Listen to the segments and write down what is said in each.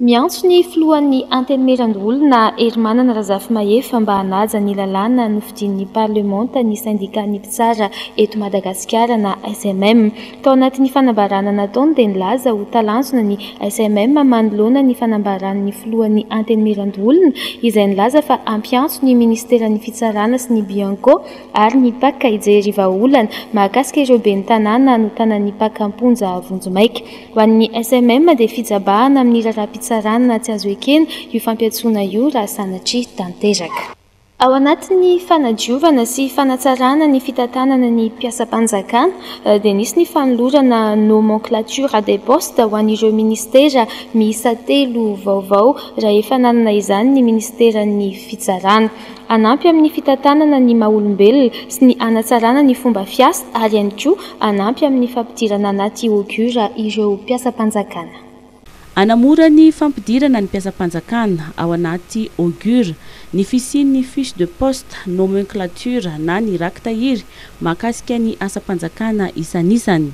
Miantso ny filohan'ny Antenimierandoholona, Herimanana Razafimahefa mba hanaja ny lalàna nofidin'ny parlemanta ny sendikàn'ny mpitsara eto Madagasikara na SMM. Tao anatin'ny fanambarana nataony dia nilaza ho talanjona ny SMM manoloana ny fanambaran'ny filohan'ny Antenimierandoholona izay nilaza fa hampiantso ny minisiteran'ny fitsarana sy ny Bianco ary ny Pac hijery vahaolana mahakasika ireo ben'ny tanàna notanan'ny Pac am-ponja vonjimaika. Ho an'ny SMM dia fijabahana amin'ny raharaham-pitsarana tsy azo ekena io fampiantsoana io raha sanatria tanteraka. Ao anatin'ny fanadiovana sy fanatsarana ny fitantanana ny mpiasam-panjakana dia nisy ny fanolorana nomenclature des postes ho an'ireo minisitera miisa telo vaovao raha efa nanana izany ny minisiteran'ny Fitsarana. Hanampy amin'ny fitantanana ny maha olombelona sy ny hanatsarana ny fomba fiasa ary ihany koa hanampy amin'ny fampidirana anaty OGURA ireo mpiasam-panjakana. Hanamora ny fampidirana ny mpiasam-panjakana ao anaty OGURA ny fisian'ny fiche de poste, nomenclature na ny rakitahiry mahakasika ny asam-panjakana isanisany.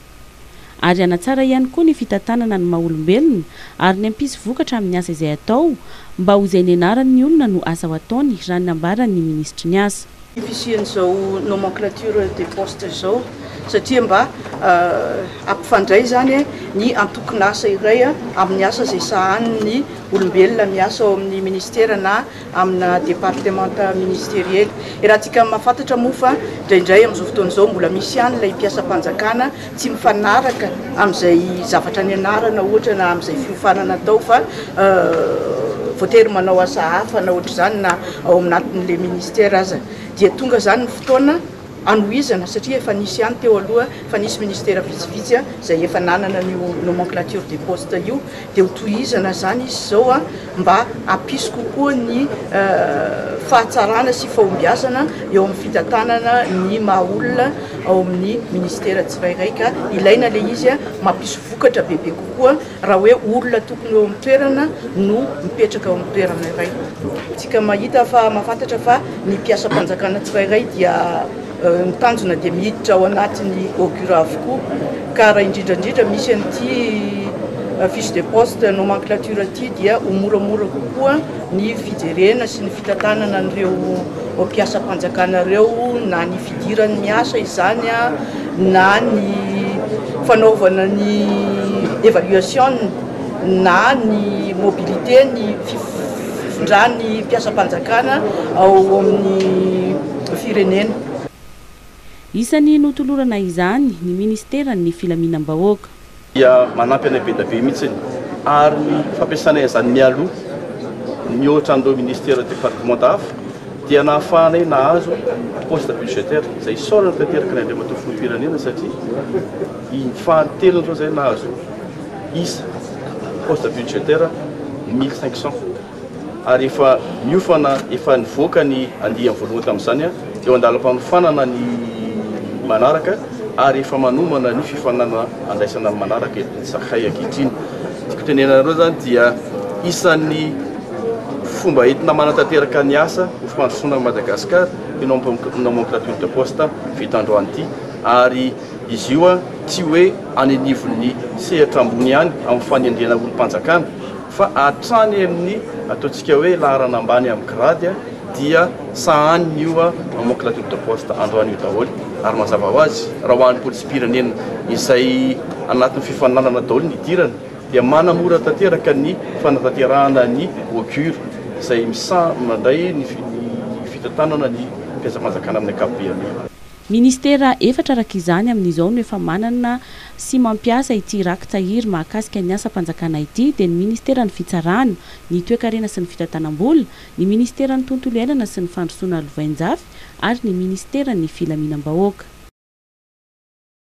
Ary hanatsara ihany koa ny fitantanana ny maha-olombelona ary ny hampisy vokatra amin'ny asa izay atao, mba ho izay nianarany ny olona no asa ho ataony, raha ny nambaran'ny minisitry ny asa. ny fisian'izao nomenclature des postes izao satria mba hampifandray izany ny antokon'asa iray amin'ny asa izay sahanin'ny olombelona miasa ao amin'ny ministera na amina departemanta ministeriely. Iarahantsika mahafantatra moa fa indraindray amin'izao fotoana izao mbola misy ihany ilay mpiasam-panjakana tsy mifanaraka amin'izay zavatra nianarana ohatra na amin'izay fiofanana atao fa voatery manao asa hafa na ohatr'izany na ao anatin'ilay ministera aza dia tonga izany ny fotoana Hanohizana satria efa nisy ihany teo aloha fa nisy ministera vitsivitsy izay efa nanana an'io nomenclature des postes io dia ho tohizana izany izy izao mba hampisy kokoa ny fahatsarana sy fahombiazana eo amin'ny fitantanana ny maha olona ao amin'ny ministera tsirairay ka ilaina ilay izy mampisy vokatra bebe kokoa Raha hoe olona tokony ho eo amin'ny toerana no mipetraka eo amin'ny toerana iray, tsika mahita fa mahafantatra fa ny mpiasam-panjakana tsirairay dia ny tanjona dia miditra ao anatin'ny OGURA avokoa, ka raha indrindra indrindra misy an'ity fiche de poste nomenclature ity dia ho moramora kokoa ny fijerena sy ny fitantanana an'ireo mpiasam-panjakana ireo na ny fidiran'ny miasa izany na ny fanaovana ny evaluation na ny mobilité ny fifindrany mpiasam-panjakana ao amin'ny firenena. Isan'ny notolorana izany ny ministeran'ny filaminam-bahoaka. dia manampy anay be dia be mihitsy ary ny fampiasanay an'izany mialoha mihoatra an'ireo ministera departemanta hafa dia nahafahanay nahazo poste budgétaire izay isaorana tanteraka ny Andriamatoa Filoham-pirenena satria iny fahantelony izao izay nahazo isa poste budgétaire mille cinq cents ary efa miofana efa nivoaka ny andiany voalohany tamin'izany, eo an-dalam-panofanana ny manaraka ary efa manomana ny fifaninanana andraisana ny manaraka eto Tsakay ankehitriny. Tiako tenenanareo izany dia isan'ny fomba entina manatanteraka ny asa ho fandrosoana an'i Madagasikara io nomenclature de poste vita androany ity ary izy io tsy hoe any anivon'ny sehatra ambony ihany amin'ny fanendrena olom-panjakana fa hatrany amin'ny ataontsika hoe laharana ambany amin'ny grade dia sahanin'ny io nomenclature de poste androany io daholo ary mazava ho azy raha ho an'ny polisim-pirenena izay anatin'ny fifaninanana daholo ny idirana dia manamora tanteraka ny fanatanterahana ny augure izay misaha mandray ny fitantanana ny mpiasam-panjakana amin'ny ankapobeny. Ministera efatra araka izany amin'izao no efa manana sy mampiasa ity raki-tsahiry mahakasika ny asam-panjakana ity dia ny Ministeran'ny Fitsarana, ny Toekarena sy ny Fitantanam-bola, ny Ministeran'ny Tontolo iainana sy ny Fandrosoana Lovainjafy ary ny Ministeran'ny Filaminam-bahoaka.